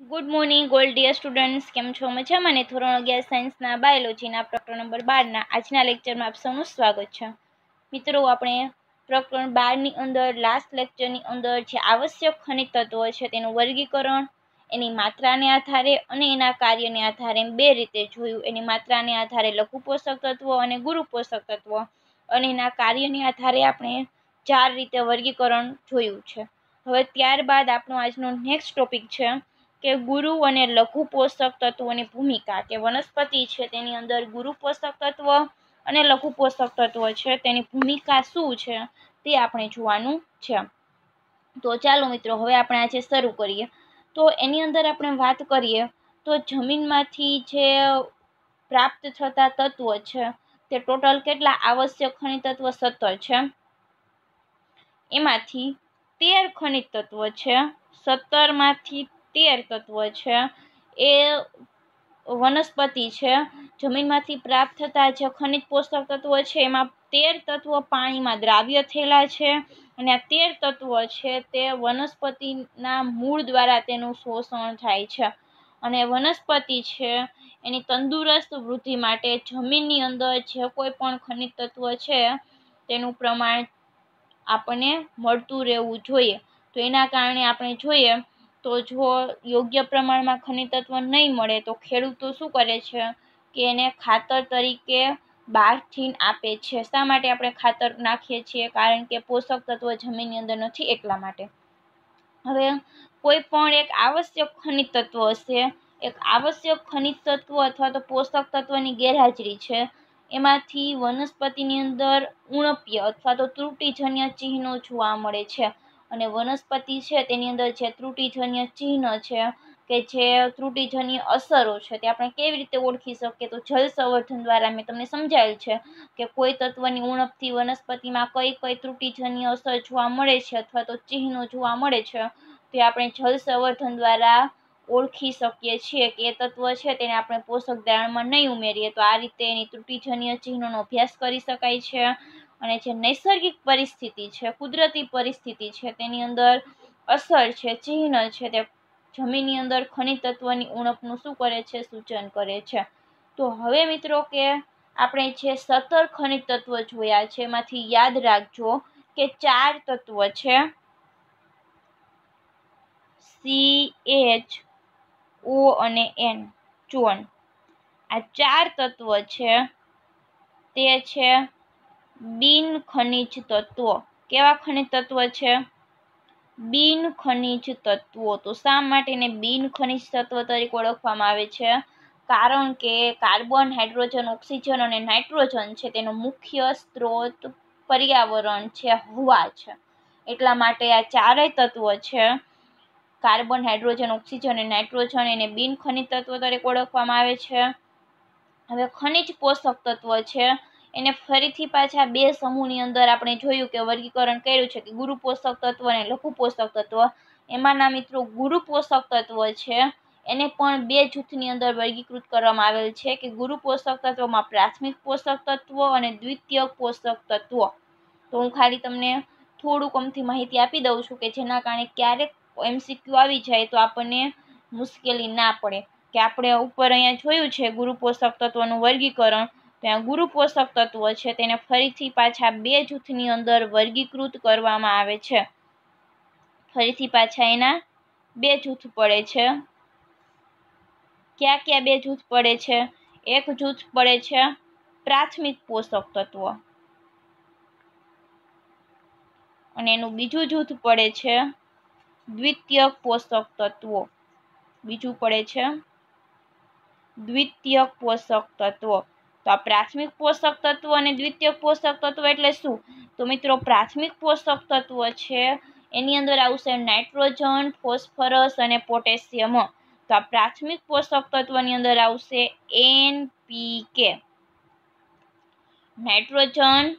Good morning gold dear students કેમ છો? મજામાં ને? ધોરણ અગિયાર સાયન્સના બાયોલોજીના પ્રકરણ નંબર બારના આજના લેક્ચરમાં આપ સૌનું સ્વાગત છે. મિત્રો, આપણે પ્રકરણ બારની અંદર લાસ્ટ લેક્ચરની અંદર જે આવશ્યક ખનિજ તત્વો છે તેનું વર્ગીકરણ, એની માત્રાને આધારે અને એના કાર્યને આધારે બે રીતે જોયું. એની માત્રાને આધારે લઘુ પોષક તત્વો અને ગુરુ પોષક તત્વો. અને એના કાર્યને આધારે આપણે ચાર રીતે વર્ગીકરણ જોયું છે. હવે ત્યારબાદ આપણો આજનો નેક્સ્ટ ટોપિક છે. કે ગુરુ અને લઘુ પોષક તત્વોની ભૂમિકા કે વનસ્પતિ છે તેની અંદર ગુરુ પોષક તત્વ અને લઘુ પોષક તત્વ છે તેની ભૂમિકા શું છે તે આપણે જોવાનું છે. તો ચાલો મિત્રો, હવે આપણે આજે શરૂ કરીએ. તો એની અંદર આપણે વાત કરીએ તો જમીનમાંથી જે પ્રાપ્ત થતા તત્વો છે તે ટોટલ કેટલા આવશ્યક ખનિજ તત્વ સત્તર છે. એમાંથી તેર ખનિજ તત્વ છે, સત્તરમાંથી તેર તત્વ છે. એ વનસ્પતિ છે. જમીનમાંથી પ્રાપ્ત થતા જે ખનિજ પોષક તત્વો છે, એમાં તેર તત્વો પાણીમાં દ્રાવ્ય થયેલા છે અને આ તેર તત્વો છે તે વનસ્પતિના મૂળ દ્વારા તેનું શોષણ થાય છે. અને વનસ્પતિ છે, એની તંદુરસ્ત વૃદ્ધિ માટે જમીનની અંદર જે કોઈ પણ ખનિજ તત્વ છે, તેનું પ્રમાણ આપણને મળતું રહેવું જોઈએ. તો એના કારણે આપણે જોઈએ તો જો યોગ્ય પ્રમાણમાં ખનિજ તત્વ નહીં મળે તો ખેડૂતો શું કરે છે કે એને ખાતર તરીકે બહારથી આપે છે. શા માટે આપણે ખાતર નાખીએ છીએ? કારણ કે પોષક તત્વ જમીનની અંદર નથી એટલા માટે. હવે કોઈ પણ એક આવશ્યક ખનિજ તત્વ હશે, એક આવશ્યક ખનિજ તત્વ અથવા તો પોષક તત્વની ગેરહાજરી છે, એમાંથી વનસ્પતિની અંદર ઉણપ્ય અથવા તો ત્રુટિજન્ય ચિહ્નો જોવા મળે છે. અને વનસ્પતિ છે તેની અંદર જે ત્રુટિજન્ય ચિહ્ન છે કે જે ત્રુટિજન્ય અસરો છે તે આપણે કેવી રીતે ઓળખી શકીએ? તો જલ સંવર્ધન દ્વારા મેં તમને સમજાવેલ છે કે કોઈ તત્વની ઉણપથી વનસ્પતિમાં કઈ કઈ ત્રુટિજન્ય અસર જોવા મળે છે અથવા તો ચિહ્નો જોવા મળે છે તે આપણે જલ સંવર્ધન દ્વારા ઓળખી શકીએ છીએ કે એ તત્વ છે તેને આપણે પોષક દ્રાવણમાં નહીં ઉમેરીએ તો આ રીતે એની ત્રુટિજન્ય ચિહ્નોનો અભ્યાસ કરી શકાય છે. અને જે નૈસર્ગિક પરિસ્થિતિ છે, કુદરતી પરિસ્થિતિ છે, તેની અંદર અસર છે, ચિહ્ન છે, તે જમીનની અંદર ખનિજ તત્વની ઉણપનું શું કરે છે, સૂચન કરે છે. તો હવે મિત્રો કે આપણે જે સત્તર ખનિજ તત્વ જોયા છે, એમાંથી યાદ રાખજો કે ચાર તત્વ છે. સી એચ ઓ અને એન ચોન આ ચાર તત્વ છે, તે છે બિન ખનિજ તત્વો. કેવા ખનિજ તત્વ છે? બિન ખનિજ તત્વો. તો શા માટે એને બિન ખનિજ તત્વ તરીકે ઓળખવામાં આવે છે? કારણ કે કાર્બન, હાઇડ્રોજન, ઓક્સિજન અને નાઇટ્રોજન છે તેનો મુખ્ય સ્ત્રોત પર્યાવરણ છે, હવા છે. એટલા માટે આ ચારેય તત્વો છે. કાર્બન, હાઇડ્રોજન, ઓક્સિજન અને નાઇટ્રોજન એને બિન ખનિજ તત્વ તરીકે ઓળખવામાં આવે છે. હવે ખનિજ પોષક તત્વ છે. એને ફરીથી પાછા બે સમૂહની અંદર આપણે જોયું કે વર્ગીકરણ કર્યું છે કે ગુરુ પોષક તત્વ અને લઘુ પોષક તત્વ. એમાંના મિત્રો, ગુરુ પોષક તત્વ છે. એને પણ બે જૂથની અંદર વર્ગીકૃત કરવામાં આવેલ છે કે ગુરુ પોષક તત્વમાં પ્રાથમિક પોષક તત્વો અને દ્વિતીયક પોષક તત્વો. તો હું ખાલી તમને થોડુંક અમથી માહિતી આપી દઉં છું કે જેના કારણે ક્યારેક એમસીક્યુ આવી જાય તો આપણને મુશ્કેલી ના પડે. કે આપણે ઉપર અહીંયા જોયું છે ગુરુ પોષક તત્વનું વર્ગીકરણ ત્યાં ગુરુ પોષક તત્વ છે, તેને ફરીથી પાછા બે જૂથની અંદર વર્ગીકૃત કરવામાં આવે છે. ફરીથી પાછા એના બે જૂથ પડે છે. ક્યાં ક્યાં બે જૂથ પડે છે? એક જૂથ પડે છે પ્રાથમિક પોષક તત્વ. અને એનું બીજું જૂથ પડે છે દ્વિતીયક પોષક તત્વો. બીજું પડે છે દ્વિતીયક પોષક તત્વો. તો આ પ્રાથમિક પોષક તત્વો અને દ્વિતીય પોષક તત્વો એટલે શું? તો મિત્રો પ્રાથમિક પોષક તત્વો છે, એની અંદર આવશે નાઇટ્રોજન, ફોસ્ફરસ અને પોટેશિયમ. તો આ પ્રાથમિક પોષક તત્વની અંદર આવશે એન પી કે. નાઇટ્રોજન,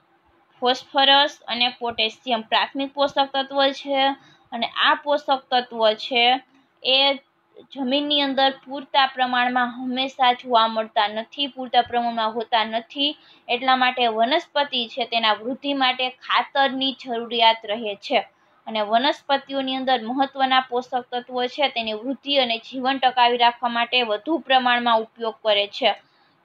ફોસ્ફરસ અને પોટેશિયમ પ્રાથમિક પોષક તત્વ છે અને આ પોષક તત્વ છે, એ જમીનની અંદર પૂરતા પ્રમાણમાં હંમેશા જોવા મળતા નથી, પૂરતા પ્રમાણમાં હોતા નથી. એટલા માટે વનસ્પતિ છે તેના વૃદ્ધિ માટે ખાતરની જરૂરિયાત રહે છે. અને વનસ્પતિઓની અંદર મહત્વના પોષક તત્વો છે, તેની વૃદ્ધિ અને જીવન ટકાવી રાખવા માટે વધુ પ્રમાણમાં ઉપયોગ કરે છે.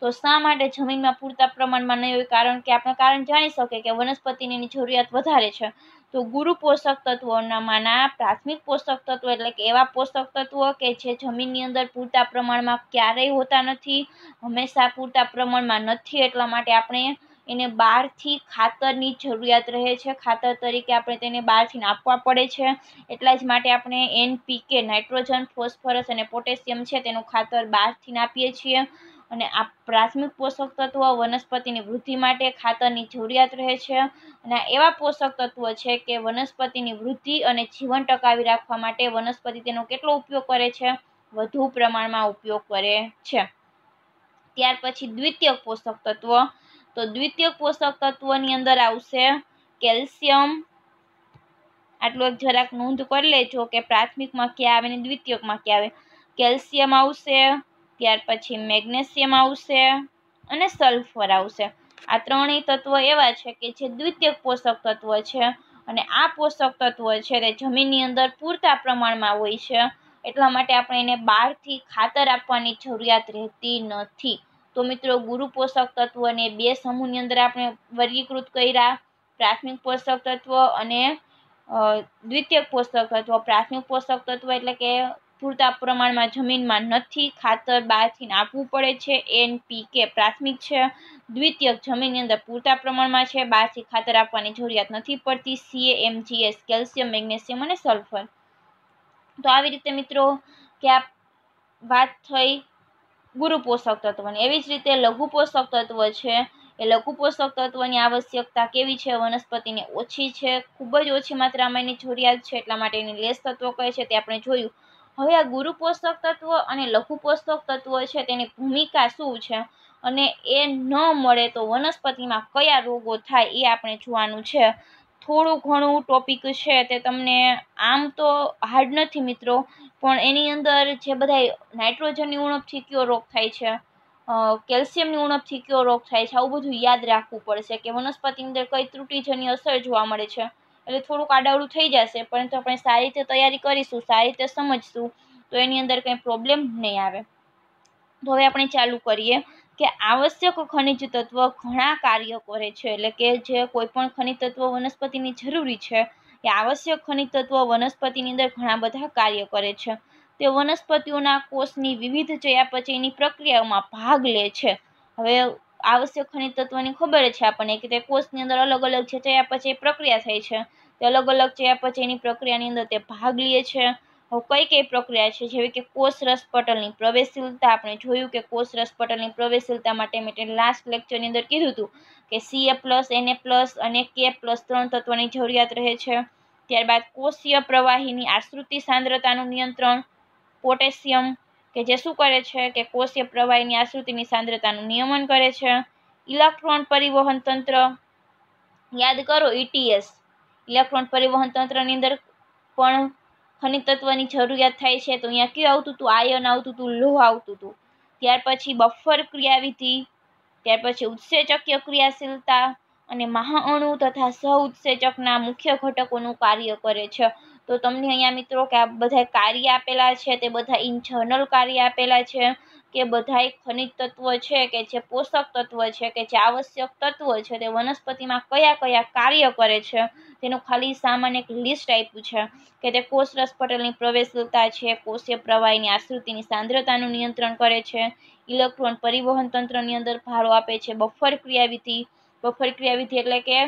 તો શા માટે જમીનમાં પૂરતા પ્રમાણમાં નહીં હોય? કારણ કે આપણે કારણ જાણી શકીએ કે વનસ્પતિની જરૂરિયાત વધારે છે. તો ગુરુ પોષક તત્વોનામાંના પ્રાથમિક પોષક તત્વો એટલે કે એવા પોષક તત્વો કે જે જમીનની અંદર પૂરતા પ્રમાણમાં ક્યારેય હોતા નથી, હંમેશા પૂરતા પ્રમાણમાં નથી એટલા માટે આપણે એને બહારથી ખાતરની જરૂરિયાત રહે છે. ખાતર તરીકે આપણે તેને બહારથી આપવા પડે છે. એટલા જ માટે આપણે એનપીકે નાઇટ્રોજન, ફોસ્ફરસ અને પોટેશિયમ છે તેનું ખાતર બહારથી આપીએ છીએ. અને આ પ્રાથમિક પોષક તત્વો વનસ્પતિની વૃદ્ધિ માટે ખાતરની જરૂરિયાત રહે છે. અને એવા પોષક તત્વો છે કે વનસ્પતિની વૃદ્ધિ અને જીવન ટકાવી રાખવા માટે વનસ્પતિ તેનો કેટલો ઉપયોગ કરે છે? વધુ પ્રમાણમાં ઉપયોગ કરે છે. ત્યાર પછી દ્વિતીય પોષક તત્વ. તો દ્વિતીય પોષક તત્વની અંદર આવશે કેલ્શિયમ. આટલું એક જરાક નોંધ કરી લેજો કે પ્રાથમિકમાં ક્યાં આવે ને દ્વિતીયકમાં ક્યાં આવે. કેલ્શિયમ આવશે ત્યાર પછી મેગ્નેશિયમ આવશે અને સલ્ફર આવશે. આ ત્રણેય તત્વો એવા છે કે જે દ્વિતીયક પોષક તત્વ છે અને આ પોષક તત્વ છે તે જમીનની અંદર પૂરતા પ્રમાણમાં હોય છે. એટલા માટે આપણે એને બહારથી ખાતર આપવાની જરૂરિયાત રહેતી નથી. તો મિત્રો, ગુરુ પોષક તત્વને બે સમૂહની અંદર આપણે વર્ગીકૃત કર્યા. પ્રાથમિક પોષક તત્વ અને દ્વિતીય પોષક તત્વ. પ્રાથમિક પોષક તત્વ એટલે કે પૂરતા પ્રમાણમાં જમીનમાં નથી, ખાતર બહારથી આપવું પડે છે. એનપીકે પ્રાથમિક છે. દ્વિતીયક, જમીનની અંદર પૂરતા પ્રમાણમાં છે. બહારથી ખાતર આપવાની જરૂરિયાત નથી પડતી. સીએ એમજીએસ કેલ્શિયમ, મેગ્નેશિયમ અને સલ્ફર. તો આવી રીતે મિત્રો કે આ વાત થઈ? ગુરુ પોષક તત્વની. એવી જ રીતે લઘુ પોષક તત્વ છે. એ લઘુ પોષક તત્વની આવશ્યકતા કેવી છે? વનસ્પતિને ઓછી છે. ખૂબ જ ઓછી માત્રામાં એની જરૂરિયાત છે. એટલા માટે એની લેસ તત્વો કહે છે. તે આપણે જોયું. હવે આ ગુરુ પોષક તત્વ અને લઘુ પોષક તત્વ છે તેની ભૂમિકા શું છે? અને એ ન મળે તો વનસ્પતિમાં કયા રોગો થાય એ આપણે જોવાનું છે. થોડું ઘણું ટોપિક છે તે તમને આમ તો હાર્ડ નથી મિત્રો, પણ એની અંદર જે બધા નાઇટ્રોજનની ઉણપથી કયો રોગ થાય છે કેલ્શિયમની ઉણપથી કયો રોગ થાય છે, આવું બધું યાદ રાખવું પડશે કે વનસ્પતિની અંદર કઈ ત્રુટિજન્ય અસર જોવા મળે છે. એટલે થોડુંક આડાવડું થઈ જશે પરંતુ આપણે સારી રીતે તૈયારી કરીશું, સારી રીતે સમજશું, તો એની અંદર કંઈ પ્રોબ્લેમ નહીં આવે. તો હવે આપણે ચાલુ કરીએ કે આવશ્યક ખનિજ તત્વ ઘણા કાર્ય કરે છે, એટલે કે જે કોઈપણ ખનિજ તત્વ વનસ્પતિની જરૂરી છે, એ આવશ્યક ખનિજ તત્વ વનસ્પતિની અંદર ઘણા બધા કાર્ય કરે છે. તે વનસ્પતિઓના કોષની વિવિધ ચયાપચયની પ્રક્રિયાઓમાં ભાગ લે છે. હવે આવશ્યક ખનિજ તત્વોની ખબર છે આપણને કે તે કોષની અંદર અલગ અલગ છે ચયા પછી પ્રક્રિયા થાય છે. તે અલગ અલગ ચયા પછી એની પ્રક્રિયાની અંદર તે ભાગ લે છે. હવે કઈ કઈ પ્રક્રિયા છે? જેવી કે કોષ રસપટલની પ્રવેશીલતા આપણે જોયું કે કોષ રસપટલની પ્રવેશશીલતા માટે મેં લાસ્ટ લેક્ચરની અંદર કીધું હતું કે સીએ પ્લસ એને પ્લસ અને કે પ્લસ ત્રણ તત્વની જરૂરિયાત રહે છે. ત્યારબાદ કોષીય પ્રવાહીની આશ્રુતિ સાંદ્રતાનું નિયંત્રણ, પોટેશિયમ કે જે શું કરે છે? કે કોષીય પ્રવાહીની આશ્રુતિની સાંદ્રતાનું નિયમન કરે છે. ઇલેક્ટ્રોન પરિવહન તંત્ર, યાદ કરો ઈટીએસ ઇલેક્ટ્રોન પરિવહન તંત્રની અંદર પણ ખનિજ તત્વની જરૂરિયાત થાય છે. તો અહીંયા કયું આવતું હતું? આયન આવતું હતું, લોહ આવતું હતું. ત્યાર પછી બફર ક્રિયાવિધિ, ત્યાર પછી ઉત્સેચકીય ક્રિયાશીલતા અને મહાઅણુ તથા સહ ઉત્સેચકના મુખ્ય ઘટકોનું કાર્ય કરે છે. તો તમને અહીંયા મિત્રો કે આ બધા કાર્ય આપેલા છે, તે બધા ઇન કાર્ય આપેલા છે, કે બધાય ખનિજ તત્વ છે, કે જે પોષક તત્વ છે, કે જે આવશ્યક તત્વ છે, તે વનસ્પતિમાં કયા કયા કાર્ય કરે છે, તેનું ખાલી સામાન્ય એક લિસ્ટ આપ્યું છે, કે તે કોષ રસપટલની પ્રવેશતા છે, કોષીય પ્રવાહીની આશ્રુતિની સાંદ્રતાનું નિયંત્રણ કરે છે, ઇલેક્ટ્રોન પરિવહન તંત્રની અંદર ફાળો આપે છે, બફર ક્રિયાવિધિ બફર ક્રિયાવિધિ એટલે કે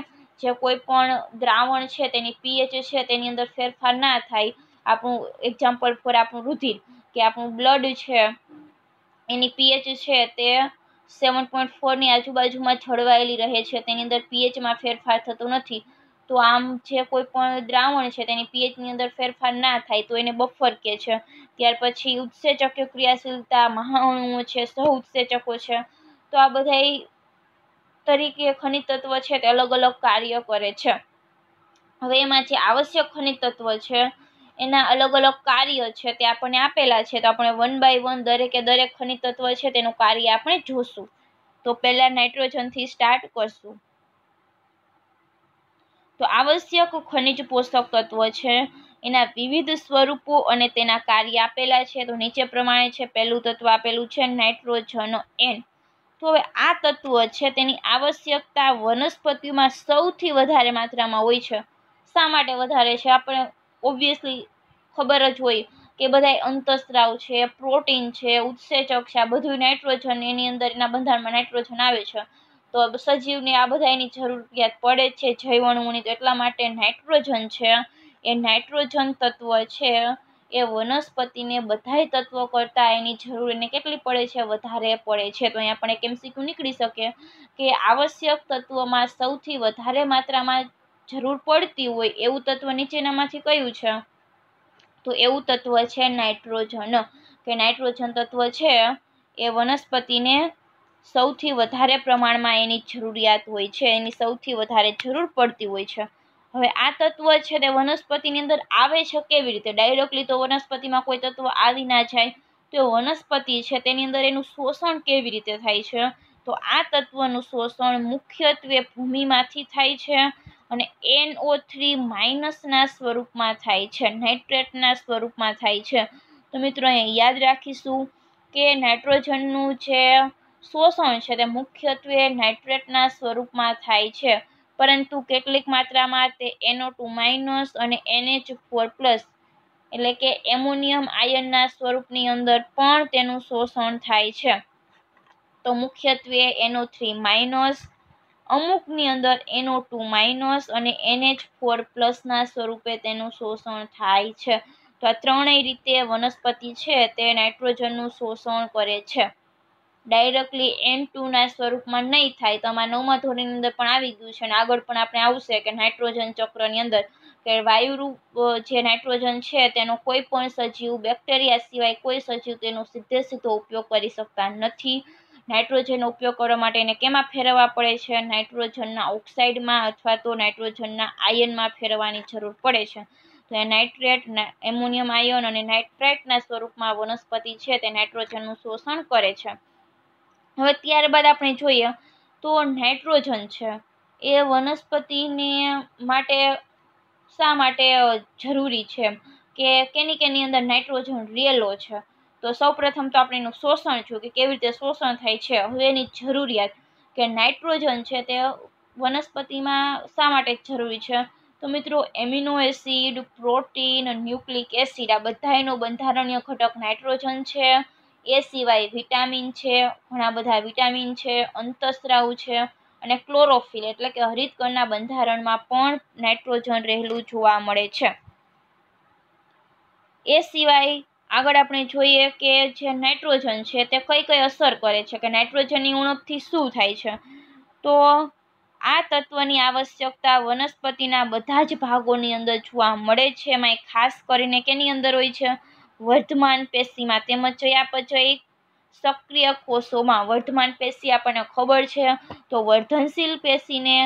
જે કોઈ પણ દ્રાવણ છે, તેની પીએચ છે, તેની અંદર ફેરફાર ના થાય. આપણું એક્ઝામ્પલ ફોર આપણું રુધિર, કે આપણું બ્લડ છે, એની પીએચ છે તે સેવન પોઈન્ટ ફોરની આજુબાજુમાં જળવાયેલી રહે છે, તેની અંદર પીએચમાં ફેરફાર થતો નથી. તો આમ જે કોઈ પણ દ્રાવણ છે, તેની પીએચની અંદર ફેરફાર ના થાય, તો એને બફર કહે છે. ત્યાર પછી ઉત્સેચક ક્રિયાશીલતા, મહાઅણુઓ છે સહ ઉત્સેચકો છે. તો આ બધા તરીકે ખનિજ તત્વ છે તે અલગ અલગ કાર્ય કરે છે. હવે એમાં જે આવશ્યક ખનિજ તત્વ છે, એના અલગ અલગ કાર્ય છે તે આપણને આપેલા છે. તો આપણે વન બાય વન દરેકે દરેક ખનિજ તત્વ છે તેનું કાર્ય આપણે જોશું. તો પહેલાં નાઇટ્રોજનથી સ્ટાર્ટ કરશું. તો આવશ્યક ખનિજ પોષક તત્વ છે, એના વિવિધ સ્વરૂપો અને તેના કાર્ય આપેલા છે. તો નીચે પ્રમાણે છે, પહેલું તત્વ આપેલું છે નાઇટ્રોજન એન તો હવે આ તત્વ છે તેની આવશ્યકતા વનસ્પતિમાં સૌથી વધારે માત્રામાં હોય છે. શા માટે વધારે છે? આપણે ઓબ્વિયસલી ખબર જ હોય કે બધા અંતસ્ત્રાવ છે, પ્રોટીન છે, ઉત્સેચક છે, આ બધું નાઇટ્રોજન, એની અંદર એના બંધારણમાં નાઇટ્રોજન આવે છે. તો સજીવને આ બધા એની જરૂરિયાત પડે છે, જૈવણુઓની, તો એટલા માટે નાઇટ્રોજન છે. એ નાઇટ્રોજન તત્વ છે એ વનસ્પતિને બધાય તત્વો કરતાં એની જરૂર એને કેટલી પડે છે, વધારે પડે છે. તો અહીંયા પણ એક એમસીક્યુ નીકળી શકે કે આવશ્યક તત્વોમાં સૌથી વધારે માત્રામાં જરૂર પડતી હોય એવું તત્વ નીચેનામાંથી કયું છે? તો એવું તત્વ છે નાઇટ્રોજન. કે નાઇટ્રોજન તત્વ છે એ વનસ્પતિને સૌથી વધારે પ્રમાણમાં એની જરૂરિયાત હોય છે, એની સૌથી વધારે જરૂર પડતી હોય છે. હવે આ તત્વ છે તે વનસ્પતિની અંદર આવે છે કેવી રીતે? ડાયરેક્ટલી તો વનસ્પતિમાં કોઈ તત્વ આવી ના જાય. તો વનસ્પતિ છે તેની અંદર એનું શોષણ કેવી રીતે થાય છે? તો આ તત્વનું શોષણ મુખ્યત્વે ભૂમિમાંથી થાય છે અને એનઓ થ્રી માઇનસના સ્વરૂપમાં થાય છે. નાઇટ્રેટના સ્વરૂપમાં થાય છે. તો મિત્રો અહીંયા યાદ રાખીશું કે નાઇટ્રોજનનું જે શોષણ છે તે મુખ્યત્વે નાઇટ્રેટના સ્વરૂપમાં થાય છે. પરંતુ કેટલીક માત્રામાં તે એનો ટુ માઇનસ અને એનએચ ફોર પ્લસ એટલે કે એમોનિયમ આયનના સ્વરૂપની અંદર પણ તેનું શોષણ થાય છે. તો મુખ્યત્વે એનો થ્રી માઇનસ અમુકની અંદર એનો ટુ માઇનસ અને એનએચ ફોર પ્લસના સ્વરૂપે તેનું શોષણ થાય છે. તો આ ત્રણેય રીતે વનસ્પતિ છે તે નાઇટ્રોજનનું શોષણ કરે છે. ડાયરેક્ટલી એમ ટુના સ્વરૂપમાં નહીં થાય તો આમાં નવમા ધોરણની અંદર પણ આવી ગયું છે અને આગળ પણ આપણે આવશે કે નાઇટ્રોજન ચક્રની અંદર કે વાયુરૂપ જે નાઇટ્રોજન છે તેનો કોઈ પણ સજીવ બેક્ટેરિયા સિવાય કોઈ સજીવ તેનો સીધે સીધો ઉપયોગ કરી શકતા નથી. નાઇટ્રોજનનો ઉપયોગ કરવા માટે એને કેમાં ફેરવવા પડે છે? નાઇટ્રોજનના ઓક્સાઇડમાં અથવા તો નાઇટ્રોજનના આયનમાં ફેરવવાની જરૂર પડે છે. તો એ નાઇટ્રેટ એમોનિયમ આયન અને નાઇટ્રેટના સ્વરૂપમાં વનસ્પતિ છે તે નાઇટ્રોજનનું શોષણ કરે છે. હવે ત્યારબાદ આપણે જોઈએ તો નાઇટ્રોજન છે. એ વનસ્પતિને માટે શા માટે જરૂરી છે? કે કેની કેની અંદર નાઇટ્રોજન રહેલો છે? તો સૌપ્રથમ તો આપણે એનું શોષણ છું કે કેવી રીતે શોષણ થાય છે? હવે એની જરૂરિયાત કે નાઇટ્રોજન છે તે વનસ્પતિમાં શા માટે જરૂરી છે? તો મિત્રો, amino acid, protein, nucleic acid આ બધાયનો બંધારણીય ઘટક નાઇટ્રોજન છે. એ સિવાય વિટામિન છે, ઘણા બધા વિટામિન છે, અંતઃસ્ત્રાવ છે અને ક્લોરોફિલ એટલે કે હરિતકણના બંધારણમાં પણ નાઇટ્રોજન રહેલું જોવા મળે છે. એ સિવાય આગળ આપણે જોઈએ કે જે નાઇટ્રોજન છે તે કઈ કઈ અસર કરે છે કે નાઇટ્રોજનની ઉણપથી શું થાય છે? તો આ તત્વની આવશ્યકતા વનસ્પતિના બધા જ ભાગોની અંદર જોવા મળે છે. એમાં ખાસ કરીને કેની અંદર હોય છે? વર્ધમાન પેશીમાં તેમજ ચયાપચય સક્રિય કોષોમાં વર્ધમાન પેશી આપણને ખબર છે, તો વર્ધનશીલ પેશીને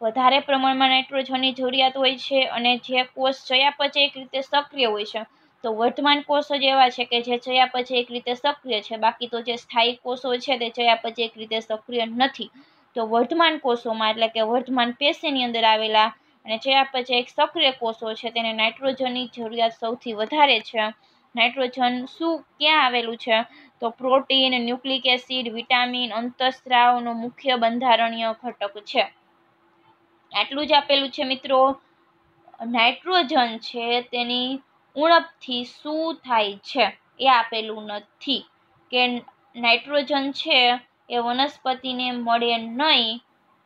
વધારે પ્રમાણમાં નાઇટ્રોજનની જરૂરિયાત હોય છે અને જે કોષ ચયાપચયિક રીતે સક્રિય હોય છે, તો વર્ધમાન કોષો જ એવા છે કે જે ચયાપચયિક રીતે સક્રિય છે. બાકી તો જે સ્થાયી કોષો છે તે ચયાપચયિક રીતે સક્રિય નથી. તો વર્ધમાન કોષોમાં એટલે કે વર્ધમાન પેશીની અંદર આવેલા અને ચયાપચયિક સક્રિય કોષો છે, તેને નાઇટ્રોજનની જરૂરિયાત સૌથી વધારે છે. નાઇટ્રોજન શું ક્યાં આવેલું છે? તો પ્રોટીન, ન્યુક્લિક એસિડ, વિટામિન, અંતસ્ત્રાવનો મુખ્ય બંધારણીય ઘટક છે. આટલું જ આપેલું છે મિત્રો. નાઇટ્રોજન છે તેની ઉણપથી શું થાય છે એ આપેલું નથી. કે નાઇટ્રોજન છે એ વનસ્પતિને મળે નહીં,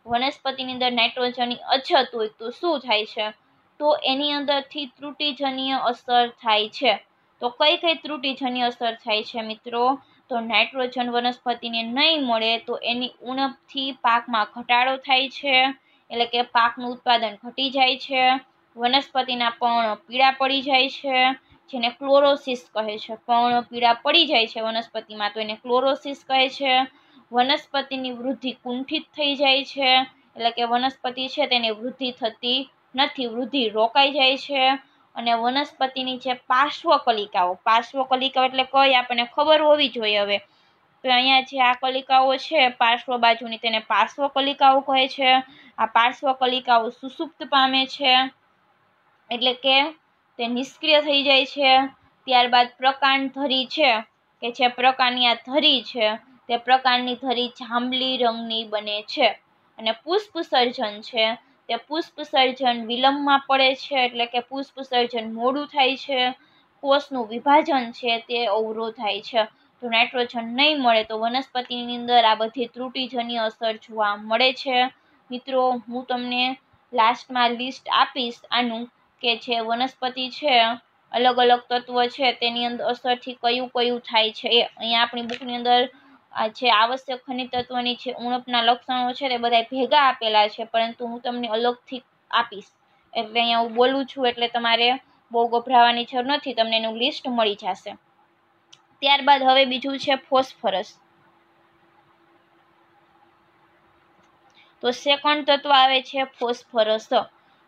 વનસ્પતિની અંદર નાઇટ્રોજનની અછત હોય તો શું થાય છે? તો એની અંદરથી ત્રુટિજન્ય અસર થાય છે. તો કઈ કઈ ત્રુટિજન્ય અસર થાય છે મિત્રો? તો નાઇટ્રોજન વનસ્પતિને નહીં મળે તો એની ઉણપથી પાકમાં ઘટાડો થાય છે. એટલે કે પાકનું ઉત્પાદન ઘટી જાય છે. વનસ્પતિના પર્ણ પીળા પડી જાય છે, જેને ક્લોરોસિસ કહે છે. પર્ણ પીળા પડી જાય છે વનસ્પતિમાં તો એને ક્લોરોસિસ કહે છે. વનસ્પતિની વૃદ્ધિ કુંઠિત થઈ જાય છે. એટલે કે વનસ્પતિ છે તેની વૃદ્ધિ થતી નથી, વૃદ્ધિ રોકાઈ જાય છે. અને વનસ્પતિની જે પાર્શ્વકલિકાઓ પાર્શ્વકલિકાઓ એટલે કઈ આપણને ખબર હોવી જોઈએ હવે. તો અહીંયા જે આ કલિકાઓ છે, પાર્શ્વ બાજુની તેને પાર્શ્વ કલિકાઓ કહે છે. આ પાર્શ્વ કલિકાઓ સુસુપ્ત પામે છે, એટલે કે તે નિષ્ક્રિય થઈ જાય છે. ત્યારબાદ પ્રકાંડ ધરી છે, કે જે પ્રકારની આ ધરી છે, તે પ્રકારની ધરી જાંબલી રંગની બને છે. અને પુષ્પ સર્જન છે તે પુષ્પ સર્જન વિલંબમાં પડે છે એટલે કે પુષ્પ સર્જન મોડું થાય છે, કોષનું વિભાજન છે તે અવરોધાય છે. જો નાઇટ્રોજન નહીં મળે તો વનસ્પતિની અંદર આ બધી ત્રુટિજન્ય અસર જોવા મળે છે. મિત્રો, હું તમને લાસ્ટમાં લિસ્ટ આપીશ આનું કે જે વનસ્પતિ છે, અલગ અલગ તત્વ છે, તેની અંદર અસરથી કયું કયું થાય છે એ અહીંયા આપણી બુકની અંદર જે આવશ્યક ખનિજ તત્વોની જે ઉણપના લક્ષણો છે તે બધા ભેગા આપેલા છે, પરંતુ હું તમને અલગથી આપીશ. એટલે અહીંયા હું બોલું છું, એટલે તમારે બહુ ગભરાવાની જરૂર નથી, તમને એનું લિસ્ટ મળી જશે. ત્યારબાદ હવે બીજું છે ફોસ્ફરસ. તો સેકન્ડ તત્વ આવે છે ફોસ્ફરસ.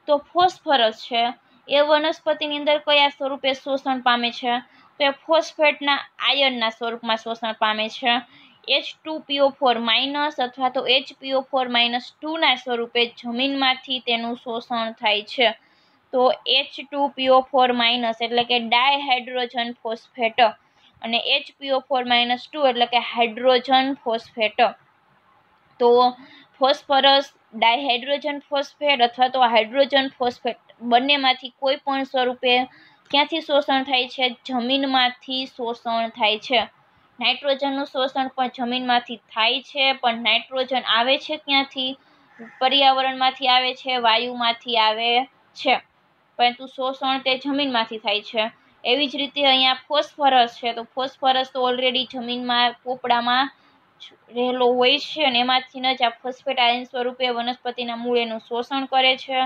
તો ફોસ્ફરસ છે, એ વનસ્પતિની અંદર કયા સ્વરૂપે શોષણ પામે છે? તો એ ફોસ્ફેટના આયનના સ્વરૂપમાં શોષણ પામે છે. H two PO four minus અથવા તો એચ પીઓ ફોર માઇનસ ટુના સ્વરૂપે જમીનમાંથી તેનું શોષણ થાય છે. તો H two PO four minus એટલે કે ડાયહાઇડ્રોજન ફોસ્ફેટ અને H PO four minus two એટલે કે હાઇડ્રોજન ફોસ્ફેટ તો ફોસ્ફરસ ડાયહાઇડ્રોજન ફોસ્ફેટ અથવા તો હાઇડ્રોજન ફોસ્ફેટ બંનેમાંથી કોઈ પણ સ્વરૂપે ક્યાંથી શોષણ થાય છે? જમીનમાંથી શોષણ થાય છે. નાઇટ્રોજનનું શોષણ પણ જમીનમાંથી થાય છે, પણ નાઇટ્રોજન આવે છે ક્યાંથી? પર્યાવરણમાંથી આવે છે, વાયુમાંથી આવે છે. પરંતુ શોષણ તે જમીનમાંથી થાય છે. એવી જ રીતે અહીંયા ફોસ્ફરસ છે, તો ફોસ્ફરસ તો ઓલરેડી જમીનમાં પોપડામાં રહેલો હોય છે અને એમાંથી જ આ ફોસ્ફેટ આયન સ્વરૂપે વનસ્પતિના મૂળેનું શોષણ કરે છે.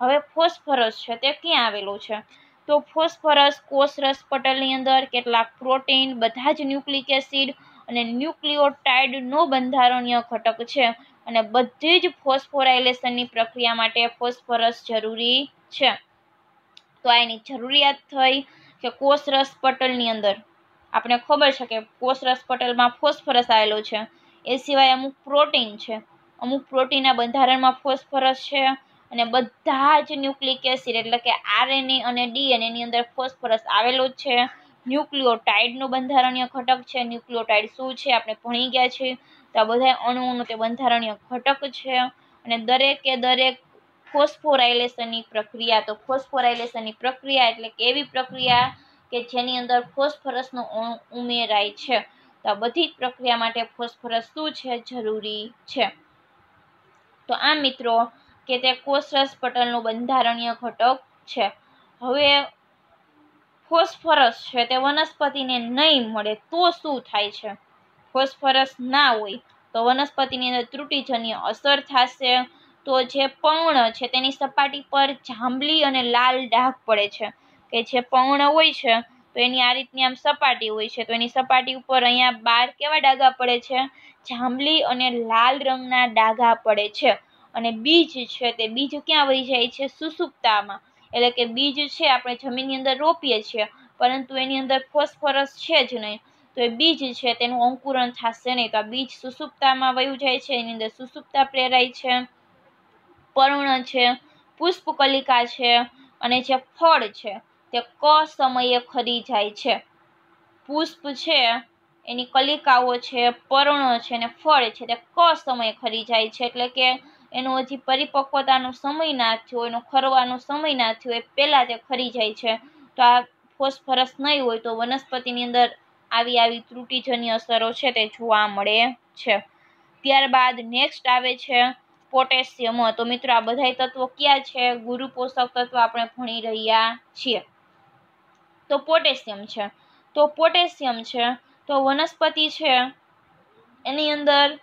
હવે ફોસ્ફરસ છે, તે ક્યાં આવેલું છે? તો ફોસ્ફરસ કોષરસ પટલની અંદર કેટલાક પ્રોટીન, બધા જ ન્યુક્લિક એસિડ અને ન્યુક્લિયોટાઇડનો બંધારણીય ઘટક છે. અને બધી જ ફોસ્ફોરાઇલેશનની પ્રક્રિયા માટે ફોસ્ફરસ જરૂરી છે. તો આ એની જરૂરિયાત થઈ કે કોષરસ પટલની અંદર. આપણે ખબર છે કે કોષરસ પટલમાં ફોસ્ફરસ આવેલો છે. એ સિવાય અમુક પ્રોટીન છે. અમુક પ્રોટીનના બંધારણમાં ફોસ્ફરસ છે. અને બધા જ ન્યુક્લિક એસિડ એટલે કે આરએનએ અને ડીએનએની અંદર ફોસ્ફરસ આવેલો છે. ન્યુક્લિયોટાઇડનું બંધારણીય ઘટક છે. ન્યુક્લિયોટાઇડ શું છે? આપણે ભણી ગયા છીએ. તો આ બધા અણુઓનું તે બંધારણીય ઘટક છે. અને દરેકે દરેક ફોસ્ફોરાઇલેશનની પ્રક્રિયા, તો ફોસ્ફોરાઇલેશનની પ્રક્રિયા એટલે કે એવી પ્રક્રિયા કે જેની અંદર ફોસ્ફરસનો અણુ ઉમેરાય છે. તો આ બધી જ પ્રક્રિયા માટે ફોસ્ફરસ શું છે? જરૂરી છે. તો આ મિત્રો કે તે કોષરસ પટલનું બંધારણીય ઘટક છે. હવે ફોસ્ફરસ છે તે વનસ્પતિને નહીં મળે તો શું થાય છે? ફોસ્ફરસ ના હોય તો વનસ્પતિની અંદર ત્રુટિજન્ય અસર થશે. તો જે પર્ણ છે તેની સપાટી પર જાંબલી અને લાલ ડાઘ પડે છે. કે જે પર્ણ હોય છે તો એની આ રીતની આમ સપાટી હોય છે. તો એની સપાટી ઉપર અહીંયા બાર કેવા ડાઘા પડે છે? જાંબલી અને લાલ રંગના ડાઘા પડે છે. અને બીજ છે તે બીજ ક્યાં વહી જાય છે? સુસુપ્તામાં. એટલે કે બીજ છે આપણે જમીનની અંદર રોપીએ છીએ, પરંતુ એની અંદર ફોસ્ફરસ છે જ નહીં. તો એ બીજ છે તેનું અંકુરણ થશે નહીં. તો આ બીજ સુસુપ્તામાં વયું જાય છે, એની અંદર સુસુપ્તા પ્રેરાય છે, પર્ણ છે, પુષ્પકલિકા છે અને જે ફળ છે તે ક સમયે ખરી જાય છે. પુષ્પ છે, એની કલિકાઓ છે, પર્ણ છે અને ફળ છે તે ક સમયે ખરી જાય છે. એટલે કે એનો હજી પરિપક્વતાનો સમય ના થયો, એનો ખરવાનો સમય ના થયો, એ પહેલાં તે ખરી જાય છે. તો આ ફોસ્ફરસ નહીં હોય તો વનસ્પતિની અંદર આવી આવી ત્રુટિજન્ય અસરો છે તે જોવા મળે છે. ત્યારબાદ નેક્સ્ટ આવે છે પોટેશિયમ. તો મિત્રો આ બધા તત્વો ક્યાં છે? ગુરુ પોષક તત્વો આપણે ભણી રહ્યા છીએ. તો પોટેશિયમ છે. તો પોટેશિયમ છે. તો વનસ્પતિ છે. એની અંદર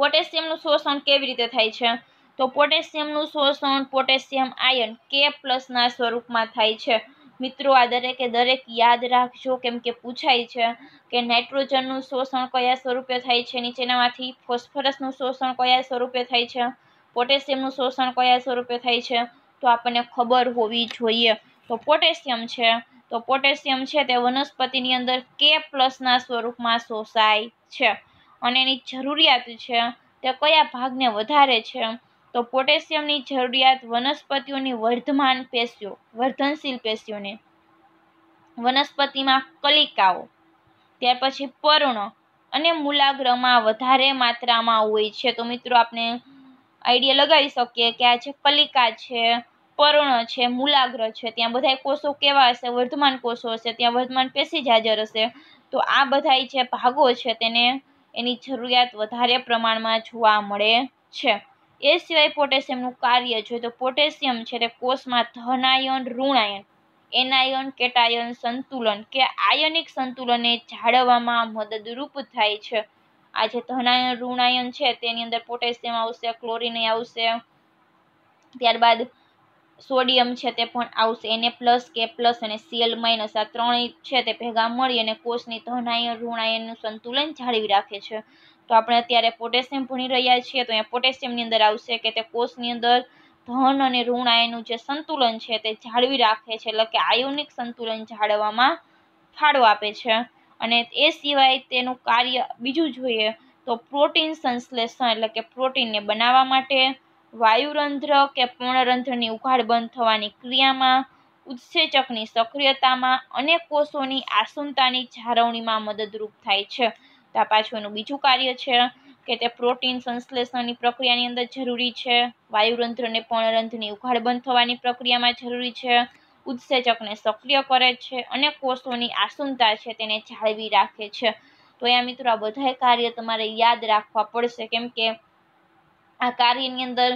પોટેશિયમનું શોષણ કેવી રીતે થાય છે? તો પોટેશિયમનું શોષણ પોટેશિયમ આયન કે પ્લસના સ્વરૂપમાં થાય છે. મિત્રો, આ દરેકે દરેક યાદ રાખજો કેમ કે પૂછાય છે કે નાઇટ્રોજનનું શોષણ કયા સ્વરૂપે થાય છે? નીચેનામાંથી ફોસ્ફરસનું શોષણ કયા સ્વરૂપે થાય છે? પોટેશિયમનું શોષણ કયા સ્વરૂપે થાય છે? તો આપણને ખબર હોવી જોઈએ. તો પોટેશિયમ છે. તો પોટેશિયમ છે તે વનસ્પતિની અંદર કે પ્લસના સ્વરૂપમાં શોષાય છે. અને એની જરૂરિયાત છે તે કયા ભાગને વધારે છે, તો પોટેશિયમની જરૂરિયાત વનસ્પતિઓની વર્ધમાન પેશીઓ, વર્ધનશીલ પેશીઓને. વનસ્પતિમાં કલિકાઓ, ત્યાર પછી પર્ણ અને મૂલાગ્રમાં વધારે માત્રામાં હોય છે. તો મિત્રો આપણે આઈડિયા લગાવી શકીએ કે આ જે કલિકા છે, પર્ણ છે, મૂલાગ્ર છે, ત્યાં બધા કોષો કેવા હશે? વર્ધમાન કોષો હશે, ત્યાં વર્ધમાન પેશી હાજર હશે. તો આ બધા જે ભાગો છે, તેને એની જરૂરિયાત વધારે પ્રમાણમાં જોવા મળે છે. એ સિવાય પોટેશિયમનું કાર્ય જોઈએ તો પોટેશિયમ છે તે કોષમાં ધનાયન, ઋણાયન, એનાયન, કેટાયન સંતુલન કે આયનિક સંતુલનને જાળવવામાં મદદરૂપ થાય છે. આ જે ધનાયન, ઋણાયન છે તેની અંદર પોટેશિયમ આવશે, ક્લોરિન આવશે. ત્યારબાદ સોડિયમ છે તે પણ આવશે. એને પ્લસ કે પ્લસ અને સીએલ માઇનસ આ ત્રણેય છે તે ભેગા મળી અને કોષની ધનાયન, ઋણાયનનું સંતુલન જાળવી રાખે છે. તો આપણે અત્યારે પોટેશિયમ ભણી રહ્યા છીએ. તો અહીંયા પોટેશિયમની અંદર આવશે કે તે કોષની અંદર ધન અને ઋણાયનનું જે સંતુલન છે તે જાળવી રાખે છે. એટલે કે આયોનિક સંતુલન જાળવવામાં ફાળો આપે છે. અને એ સિવાય તેનું કાર્ય બીજું જોઈએ તો પ્રોટીન સંશ્લેષણ એટલે કે પ્રોટીનને બનાવવા માટે વાયુરંધ્ર કે પૂર્ણરંધ્રની ઉઘાડ બંધ થવાની ક્રિયામાં ઉત્સેચકની સક્રિયતામાં અને કોષોની આસુનતાની જાળવણીમાં મદદરૂપ થાય છે. તો પાછું એનું બીજું કાર્ય છે કે તે પ્રોટીન સંશ્લેષણની પ્રક્રિયાની અંદર જરૂરી છે. વાયુરંધ્ર અને પર્ણરંધ્રની ઉઘાડ બંધ થવાની પ્રક્રિયામાં જરૂરી છે. ઉત્સેચકને સક્રિય કરે છે. અને કોષોની આસુનતા છે તેને જાળવી રાખે છે. તો અહીંયા મિત્રો આ બધા કાર્ય તમારે યાદ રાખવા પડશે. કેમ કે આ કાર્યની અંદર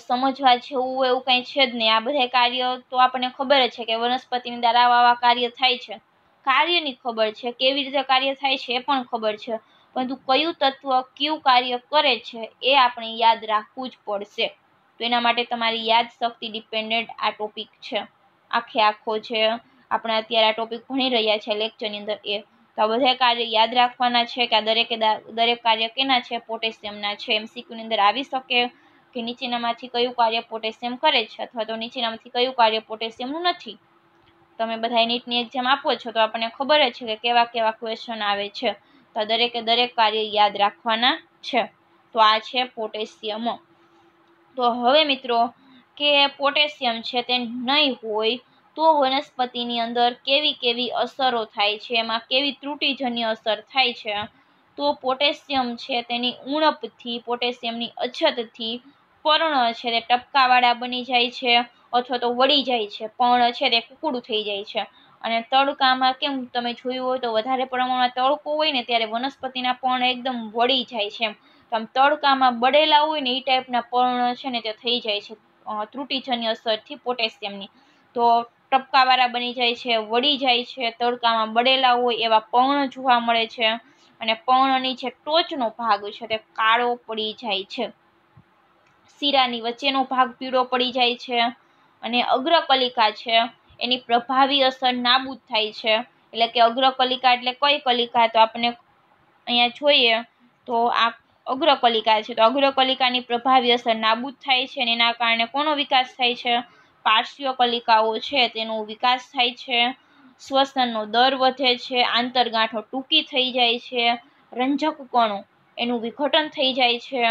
સમજવા જેવું એવું કંઈ છે જ નહીં. આ બધા કાર્ય તો આપણને ખબર જ છે કે વનસ્પતિની અંદર આવા આવા કાર્ય થાય છે. કાર્યની ખબર છે, કેવી રીતે કાર્ય થાય છે એ પણ ખબર છે. પરંતુ કયું તત્વ કયું કાર્ય કરે છે એ આપણે યાદ રાખવું જ પડશે. તો એના માટે તમારી યાદ શક્તિ ડિપેન્ડન્ટ આ ટોપિક છે. આખે આખો છે આપણે અત્યારે આ ટોપિક ભણી રહ્યા છે લેક્ચરની અંદર એ. તો આ બધા કાર્ય યાદ રાખવાના છે કે આ દરેકે દરેક કાર્ય કેના છે? પોટેશિયમના છે. એમસીક્યુની અંદર આવી શકે કે નીચેનામાંથી કયું કાર્ય પોટેશિયમ કરે છે અથવા તો નીચેનામાંથી કયું કાર્ય પોટેશિયમનું નથી? તમે બધા નીટની એક્ઝામ આપો છો તો આપણને ખબર જ છે કે કેવા કેવા ક્વેશ્ચન આવે છે. તો દરેકે દરેક કાર્ય યાદ રાખવાના છે. તો આ છે પોટેશિયમ. તો હવે મિત્રો, કે પોટેશિયમ છે તે નહીં હોય તો વનસ્પતિની અંદર કેવી કેવી અસરો થાય છે? એમાં કેવી ત્રુટિજન્ય અસર થાય છે? તો પોટેશિયમ છે તેની ઉણપથી, પોટેશિયમની અછતથી પર્ણ છે તે ટપકાવાળા બની જાય છે અથવા તો વળી જાય છે, પર્ણ છે તે કુકડું થઈ જાય છે. અને તડકામાં કેમ તમે જોયું હોય તો વધારે પ્રમાણમાં તડકો હોય ને ત્યારે વનસ્પતિના પર્ણ એકદમ વળી જાય છે. આમ તડકામાં બળેલા હોય ને એ ટાઈપના પર્ણ છે ને તે થઈ જાય છે ત્રુટિજન્ય અસરથી પોટેશિયમની. તો ટપકાવાળા બની જાય છે, વળી જાય છે, તડકામાં બળેલા હોય એવા પર્ણ જોવા મળે છે અને પર્ણની જે ટોચનો ભાગ છે તે કાળો પડી જાય છે. શીરાની વચ્ચેનો ભાગ પીળો પડી જાય છે અને અગ્રકલિકા છે એની પ્રભાવી અસર નાબૂદ થાય છે. એટલે કે અગ્રકલિકા એટલે કઈ કલિકા? તો આપણે અહીંયા જોઈએ તો આ અગ્રકલિકા છે. તો અગ્રકલિકાની પ્રભાવી અસર નાબૂદ થાય છે અને એના કારણે કોનો વિકાસ થાય છે? પાર્શ્વ કલિકાઓ છે, તેનો વિકાસ થાય છે, શ્વસનનો દર વધે છે, આંતરગાંઠો ટૂંકી થઈ જાય છે, રંજક કણો એનું વિઘટન થઈ જાય છે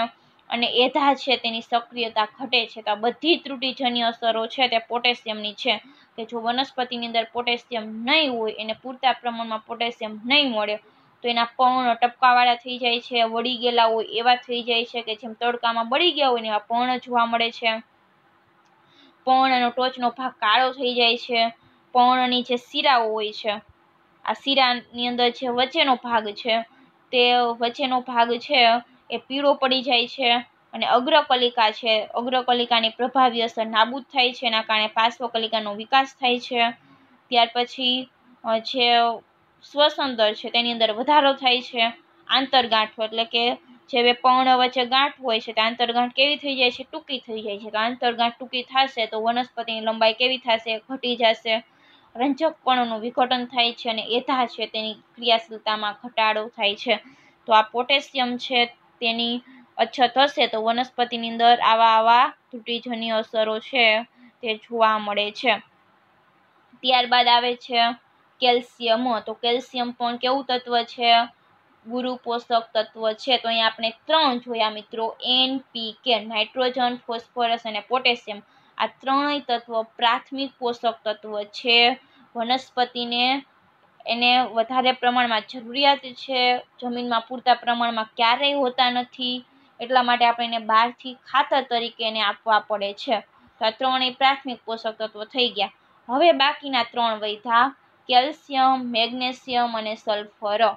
અને એધા છે તેની સક્રિયતા ઘટે છે. તો આ બધી ત્રુટિજન્ય અસરો છે તે પોટેશિયમની છે કે જો વનસ્પતિની અંદર પોટેશિયમ નહીં હોય, એને પૂરતા પ્રમાણમાં પોટેશિયમ નહીં મળે, તો એના પર્ણ ટપકાવાળા થઈ જાય છે, વળી ગયેલા હોય એવા થઈ જાય છે કે જેમ તડકામાં બળી ગયા હોય ને એવા પર્ણ જોવા મળે છે. પર્ણનો ટોચનો ભાગ કાળો થઈ જાય છે. પર્ણની જે શીરાઓ હોય છે. આ શીરાની અંદર જે વચ્ચેનો ભાગ છે, તે વચ્ચેનો ભાગ છે એ પીળો પડી જાય છે અને અગ્રકલિકા છે. અગ્રકલિકાની પ્રભાવી અસર નાબૂદ થાય છે, એના કારણે પાર્શ્વકલિકાનો વિકાસ થાય છે. ત્યાર પછી જે શ્વસનદર છે, તેની અંદર વધારો થાય છે. આંતરગાંઠો એટલે કે જે પર્ણ વચ્ચે ગાંઠ હોય છે, તે આંતરગાંઠ કેવી થઈ જાય છે? ટૂંકી થઈ જાય છે. તો આંતરગાંઠ ટૂંકી થશે, તો વનસ્પતિની લંબાઈ કેવી થશે? ઘટી જશે. રંજકપણુનું વિઘટન થાય છે અને એધા છે તેની ક્રિયાશીલતામાં ઘટાડો થાય છે. તો આ પોટેશિયમ છે તેની અછત હશે, તો વનસ્પતિની અંદર આવા આવા તૂટીજન્ય અસરો છે તે જોવા મળે છે. ત્યારબાદ આવે છે કેલ્શિયમ. તો કેલ્શિયમ પણ કેવું તત્વ છે? ગુરુ પોષક તત્વ છે, તો અહીંયા આપણે ત્રણ જોયા મિત્રો. એન પી કે નાઇટ્રોજન, ફોસ્ફરસ અને પોટેશિયમ. આ ત્રણેય તત્વો પ્રાથમિક પોષક તત્વ છે. વનસ્પતિને એને વધારે પ્રમાણમાં જરૂરિયાત છે. જમીનમાં પૂરતા પ્રમાણમાં ક્યારેય હોતા નથી. એટલા માટે આપણે એને બહારથી ખાતર તરીકે એને આપવા પડે છે. તો આ ત્રણેય પ્રાથમિક પોષક તત્વો થઈ ગયા. હવે બાકીના ત્રણ વૈધા, કેલ્શિયમ, મેગ્નેશિયમ અને સલ્ફર.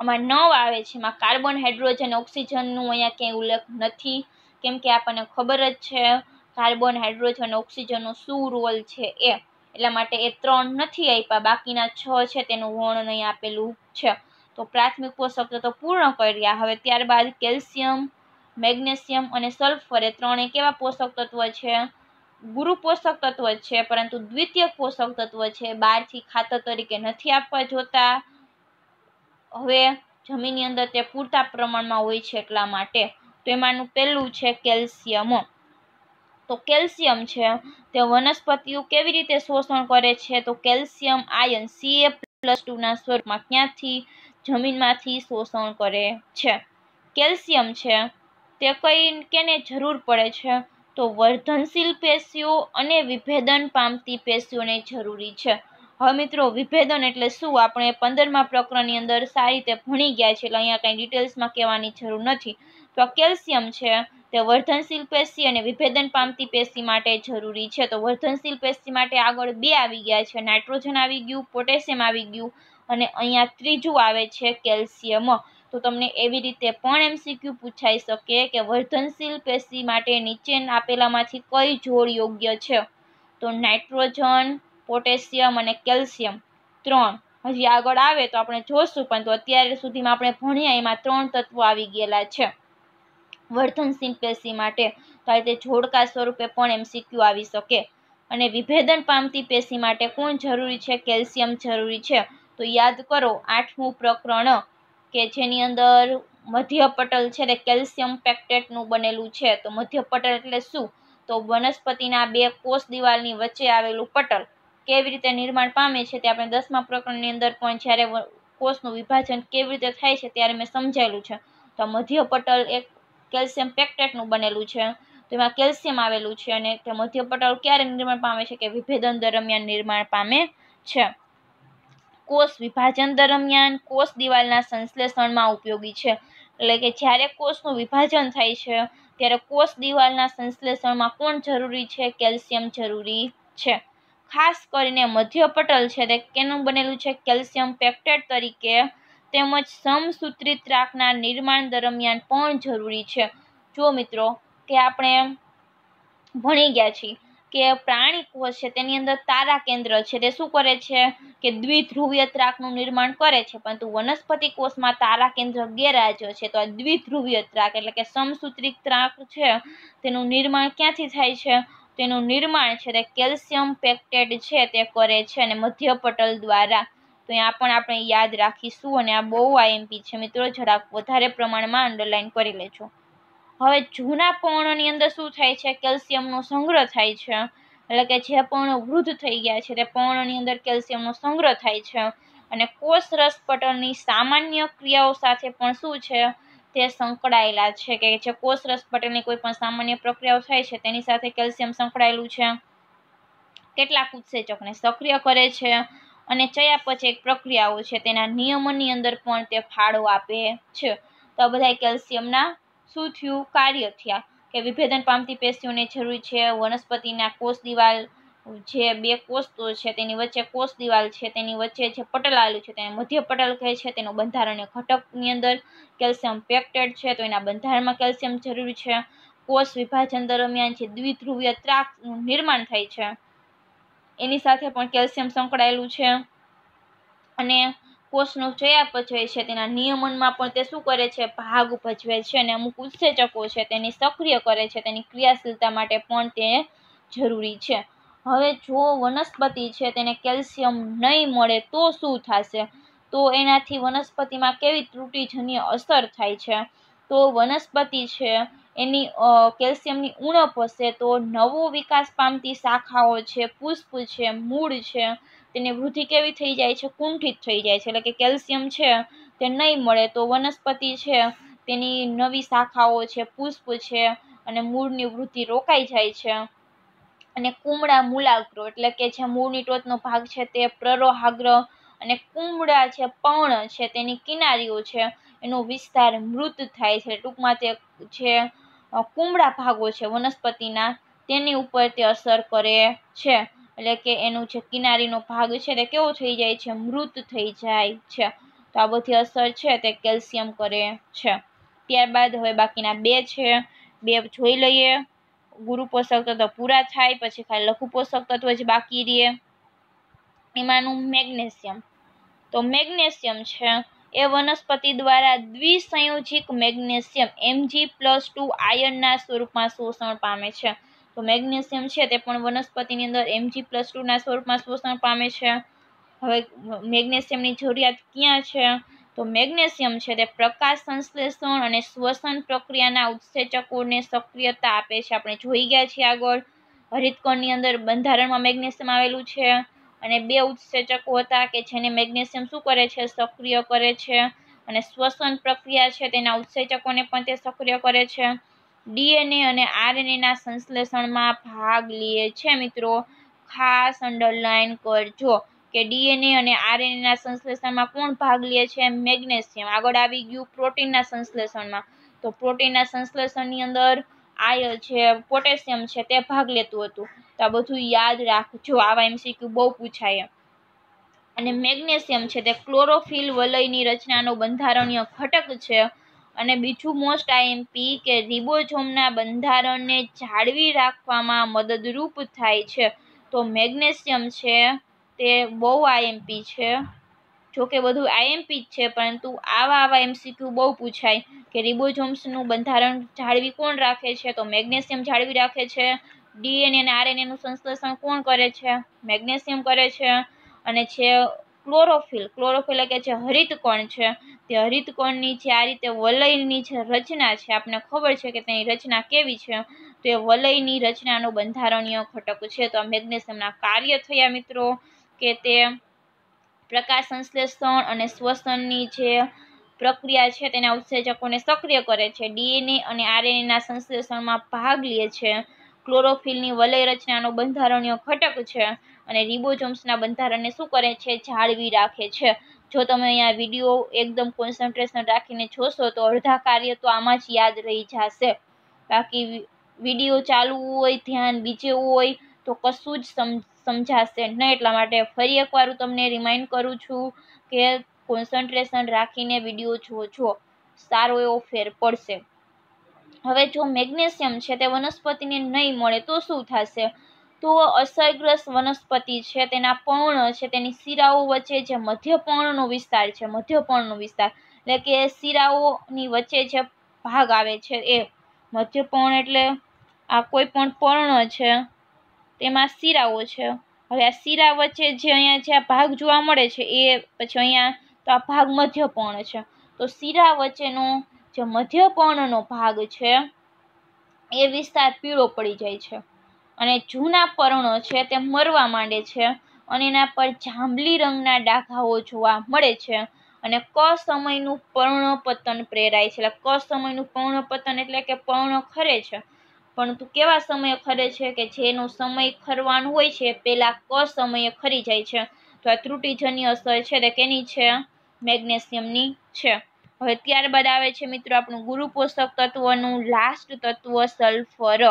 આમાં નવ આવે છે. એમાં કાર્બન, હાઇડ્રોજન, ઓક્સિજનનું અહીંયા ક્યાંય ઉલ્લેખ નથી. કેમ કે આપણને ખબર જ છે, કાર્બન, હાઇડ્રોજન, ઓક્સિજનનો શું રોલ છે એ. એટલા માટે એ ત્રણ નથી આપ્યા. બાકીના છ છે, તેનું વર્ણન અહીં આપેલું છે. તો પ્રાથમિક પોષક તો પૂર્ણ કર્યા. હવે ત્યારબાદ કેલ્શિયમ, મેગ્નેશિયમ અને સલ્ફર એ ત્રણે કેવા પોષક તત્વ છે? ગુરુ પોષક તત્વ છે, પરંતુ દ્વિતીય પોષક તત્વ છે. બહારથી ખાતર તરીકે નથી આપવા જોતા. હવે જમીનની અંદર તે પૂરતા પ્રમાણમાં હોય છે એટલા માટે તો એમાંનું પહેલું છે કેલ્શિયમ. તો કેલ્શિયમ છે, તે વનસ્પતિઓ કેવી રીતે શોષણ કરે છે? તો કેલ્શિયમ આયન સીએ પ્લસ ટુના સ્વરૂપમાં ક્યાંથી જમીનમાંથી શોષણ કરે છે? કેલ્શિયમ છે, તે કઈ કેને જરૂર પડે છે? તો વર્ધનશીલ પેશીઓ અને વિભેદન પામતી પેશીઓને જરૂરી છે. હવે મિત્રો, વિભેદન એટલે શું? આપણે પંદરમા પ્રકરણની અંદર સારી રીતે ભણી ગયા છે એટલે અહીંયા કંઈ ડિટેલ્સમાં કહેવાની જરૂર નથી. તો કેલ્શિયમ છે, તે વર્ધનશીલ પેશી અને વિભેદન પામતી પેશી માટે જરૂરી છે. તો વર્ધનશીલ પેશી માટે આગળ બે આવી ગયા છે. નાઇટ્રોજન આવી ગયું, પોટેશિયમ આવી ગયું અને અહીંયા ત્રીજું આવે છે કેલ્શિયમ. તો તમને એવી રીતે પણ એમસીક્યુ પૂછાઈ શકે કે વર્ધનશીલ પેશી માટે નીચે આપેલામાંથી કઈ જોડ યોગ્ય છે? તો નાઇટ્રોજન પોટેશિયમ અને કેલ્શિયમ ત્રણ. હજી આગળ આવે તો આપણે જોશું પણ તો અત્યારે સુધીમાં આપણે ભણ્યા એમાં ત્રણ તત્વો આવી ગયેલા છે. વર્ધન પેશી માટે તો આ રીતે જોડકા સ્વરૂપે પણ એમસીક્યુ આવી શકે. અને વિભેદન પામતી પેશી માટે કોણ જરૂરી છે? કેલ્શિયમ જરૂરી છે. તો યાદ કરો, આઠમું પ્રકરણ કે જેની અંદર મધ્ય પટલ છે તે કેલ્શિયમ પેક્ટેટનું બનેલું છે. તો મધ્ય પટલ એટલે શું? તો વનસ્પતિના બે કોષ દિવાલની વચ્ચે આવેલું પટલ. કેવી રીતે નિર્માણ પામે છે તે આપણે દસમા પ્રકરણની અંદર પણ જ્યારે કોષનું વિભાજન કેવી રીતે થાય છે ત્યારે મેં સમજાયેલું છે. તો મધ્ય પટલ એક કેલ્શિયમ પેક્ટેટનું બનેલું છે. તેમાં કેલ્શિયમ આવેલું છે અને તે મધ્ય પટલ ક્યારે નિર્માણ પામે છે કે વિભેદન દરમિયાન નિર્માણ પામે છે. કોષ વિભાજન દરમિયાન કોષ દિવાલના સંશ્લેષણમાં ઉપયોગી છે. એટલે કે જ્યારે કોષનું વિભાજન થાય છે, ત્યારે કોષ દિવાલના સંશ્લેષણમાં કોણ જરૂરી છે? કેલ્શિયમ જરૂરી છે. ખાસ કરીને મધ્ય છે તે કેનું બનેલું છે? કેલ્શિયમ પેક્ટેટ તરીકે. તેમજ સમસૂત્રિત રાકના નિર્માણ દરમિયાન પણ જરૂરી છે. જો મિત્રો કે આપણે ભણી ગયા છીએ કે પ્રાણી કોષ છે તેની અંદર તારા કેન્દ્ર છે. તે શું કરે છે? કે દ્વિધ્રુવીય ત્રાકનું નિર્માણ કરે છે. પરંતુ વનસ્પતિ કોષમાં તારા કેન્દ્ર ગેરહાજર છે. તો આ દ્વિધ્રુવીય ત્રાક એટલે કે સમસૂત્રિક ત્રાક છે, તેનું નિર્માણ ક્યાંથી થાય છે? તેનું નિર્માણ છે તે કેલ્શિયમ પેક્ટેડ છે તે કરે છે અને મધ્ય પટલ દ્વારા. તો અહીંયા પણ આપણે યાદ રાખીશું અને આ બહુ આઈએમપી છે. મિત્રો, જરાક વધારે પ્રમાણમાં અંડરલાઇન કરી લેજો. હવે જૂના પર્ણની અંદર શું થાય છે? કેલ્શિયમનો સંગ્રહ થાય છે. એટલે કે જે પર્ણ વૃદ્ધ થઈ ગયા છે તે પર્ણની અંદર કેલ્શિયમનો સંગ્રહ થાય છે. અને કોષ રસ પટલની સામાન્ય ક્રિયાઓ સાથે પણ શું છે? તે સંકળાયેલા છે કે જે કોષ રસ પટલની કોઈ પણ સામાન્ય પ્રક્રિયાઓ થાય છે, તેની સાથે કેલ્શિયમ સંકળાયેલું છે. કેટલાક ઉત્સેચકને સક્રિય કરે છે અને ચયાપચય પ્રક્રિયાઓ છે, તેના નિયમનની અંદર પણ તે ફાળો આપે છે. તો આ બધા કેલ્શિયમના શું થયું? કાર્ય થયા કે વિભેદન પામતી પેશીઓને જરૂરી છે, વનસ્પતિના કોષ દિવાલ જે બે કોષો છે, તેની વચ્ચે કોષ દિવાલ છે, તેની વચ્ચે જે પટલ આવેલું છે, તેને મધ્ય પટલ કહે છે. તેનું બંધારણીય ઘટકની અંદર કેલ્શિયમ પેક્ટેડ છે, તો એના બંધારણમાં કેલ્શિયમ જરૂરી છે. કોષ વિભાજન દરમિયાન જે દ્વિધ્રુવીય ત્રાકનું નિર્માણ થાય છે, એની સાથે પણ કેલ્શિયમ સંકળાયેલું છે. અને કોષનું ચયાપચય છે, તેના નિયમનમાં પણ તે શું કરે છે, ભાગ ભજવે છે અને અમુક ઉત્સેચકો છે, તેની સક્રિય કરે છે. તેની ક્રિયાશીલતા માટે પણ તે જરૂરી છે. હવે જો વનસ્પતિ છે તેને કેલ્શિયમ નહીં મળે તો શું થશે? તો એનાથી વનસ્પતિમાં કેવી ત્રુટિજન્ય અસર થાય છે? તો વનસ્પતિ છે એની કેલ્શિયમની ઉણપ હશે તો નવો વિકાસ પામતી શાખાઓ છે, પુષ્પ છે, મૂળ છે, તેની વૃદ્ધિ કેવી થઈ જાય છે? કુંઠિત થઈ જાય છે. એટલે કે કેલ્શિયમ છે તે નહીં મળે તો વનસ્પતિ છે તેની નવી શાખાઓ છે, પુષ્પ છે અને મૂળની વૃદ્ધિ રોકાઈ જાય છે. અને કુમળા મૂલાગ્રો એટલે કે જે મૂળની ટોચનો ભાગ છે તે પ્રરોહાગ્ર અને કુમળા છે, પર્ણ છે, તેની કિનારીઓ છે, એનો વિસ્તાર મૃત થાય છે. ટૂંકમાં તે જે કુમળા ભાગો છે, વનસ્પતિના, તેની ઉપર તે અસર કરે છે. એટલે કે એનું જે કિનારીનો ભાગ છે તે કેવો થઈ જાય છે? મૃત થઈ જાય છે. તો આ બધી અસર છે તે કેલ્શિયમ કરે છે. ત્યારબાદ હવે બાકીના બે છે. બે જોઈ લઈએ. ગુરુ પોષક તત્વ પૂરા થાય, પછી ખાલી લઘુ પોષક તત્વ જ બાકી રહે. એમાંનું મેગ્નેશિયમ. તો મેગ્નેશિયમ છે, એ વનસ્પતિ દ્વારા દ્વિસંયોજિક મેગ્નેશિયમ એમજી પ્લસ ટુ આયનના સ્વરૂપમાં શોષણ પામે છે. તો મેગ્નેશિયમ છે, તે પણ વનસ્પતિની અંદર એમજી પ્લસ ટુના સ્વરૂપમાં શોષણ પામે છે. હવે મેગ્નેશિયમની જરૂરિયાત ક્યાં છે? તો મેગ્નેશિયમ છે તે પ્રકાશ સંશ્લેષણ અને શ્વસન પ્રક્રિયાના ઉત્સેચકોને સક્રિયતા આપે છે. આપણે જોઈ ગયા છીએ આગળ. હરિતકોણની અંદર બંધારણમાં મેગ્નેશિયમ આવેલું છે અને બે ઉત્સેચકો હતા કે જેને મેગ્નેશિયમ શું કરે છે? સક્રિય કરે છે. અને શ્વસન પ્રક્રિયા છે તેના ઉત્સેચકોને પણ તે સક્રિય કરે છે. ડીએનએ અને આરએનએના સંશ્લેષણમાં ભાગ લે છે મિત્રો. ખાસ અંડરલાઇન કરજો. કે ડીએનએ અને આરએનએના સંશ્લેષણમાં કોણ ભાગ લે છે મેગ્નેશિયમ? આગળ આવી ગયું પ્રોટીનના સંશ્લેષણમાં. તો પ્રોટીનના સંશ્લેષણની અંદર આય છે પોટેશિયમ છે તે ભાગ લેતું હતું. તો આ બધું યાદ રાખજો, આવા એમસીક્યુ બહુ પૂછાય અને મેગ્નેશિયમ છે તે ક્લોરોફિલ વલયની રચનાનો બંધારણીય ઘટક છે. અને બીજું મોસ્ટ આઈએમપી કે રિબોઝોમના બંધારણને જાળવી રાખવામાં મદદરૂપ થાય છે. તો મેગ્નેશિયમ છે તે બહુ આઈએમપી છે. જોકે બધું આઈએમપી જ છે, પરંતુ આવા આવા એમસીક્યુ બહુ પૂછાય કે રિબોઝોમ્સનું બંધારણ જાળવી કોણ રાખે છે? તો મેગ્નેશિયમ જાળવી રાખે છે. ડીએનએ અને આરએનએનું સંશ્લેષણ કોણ કરે છે? મેગ્નેશિયમ કરે છે. અને છે ક્લોરોફિલ. ક્લોરોફિલ એટલે જે હરિતકોણ છે? તે હરિતકોણની જે આ રીતે વલયની જે રચના છે આપણને ખબર છે કે તેની રચના કેવી છે? તો એ વલયની રચનાનો બંધારણીય ઘટક છે. તો આ મેગ્નેશિયમના કાર્ય થયા મિત્રો. કે તે પ્રકાશ સંશ્લેષણ અને શ્વસનની જે પ્રક્રિયા છે તેના ઉત્સેચકોને સક્રિય કરે છે. ડીએનએ અને આરએનએના સંશ્લેષણમાં ભાગ લે છે. ક્લોરોફિલની વલય રચનાનો બંધારણીય ઘટક છે અને રિબોઝોમ્સના બંધારણને શું કરે છે? જાળવી રાખે છે. જો તમે અહીંયા વીડિયો એકદમ કોન્સન્ટ્રેશન રાખીને જોશો તો અડધા કાર્ય તો આમાં જ યાદ રહી જશે. બાકી વીડિયો ચાલુ હોય, ધ્યાન બીજે હોય તો કશું જ સમજાશે નહીં. એટલા માટે ફરી એકવાર હું તમને રિમાઇન્ડ કરું છું કે કોન્સન્ટ્રેશન રાખીને વીડિયો જોજો સારો એવો ફેર પડશે. હવે જો મેગ્નેશિયમ છે તે વનસ્પતિને નહીં મળે તો શું થશે? તો અસરગ્રસ્ત વનસ્પતિ છે તેના પર્ણ છે, તેની શિરાઓ વચ્ચે જે મધ્યપર્ણનો વિસ્તાર છે, મધ્યપર્ણનો વિસ્તાર, એટલે કે શિરાઓની વચ્ચે જે ભાગ આવે છે એ મધ્યપર્ણ એટલે આ કોઈ પણ પર્ણ છે તેમાં શિરાઓ છે. હવે આ શિરા વચ્ચે જે અહીંયા જે ભાગ જોવા મળે છે, એ પછી અહીંયા તો આ ભાગ મધ્યપર્ણ છે. તો શિરા વચ્ચેનો જે મધ્યપર્ણનો ભાગ છે, એ વિસ્તાર પીળો પડી જાય છે. અને જૂના પર્ણો છે, તે મરવા માંડે છે અને એના પર જાંબલી રંગના ડાઘાઓ જોવા મળે છે. અને ક સમયનું પર્ણપતન પ્રેરાય છે. એટલે ક સમયનું પર્ણપતન એટલે કે પર્ણ ખરે છે. પરંતુ કેવા સમયે ખરે છે કે જેનો સમય ખરવાનું હોય છે પહેલાં ક સમયે ખરી જાય છે? તો આ ત્રુટિજન્ય અસર છે તે કેની છે? મેગ્નેશિયમની છે. હવે ત્યારબાદ આવે છે મિત્રો આપણું ગુરુ પોષક તત્વનું લાસ્ટ તત્વ સલ્ફર.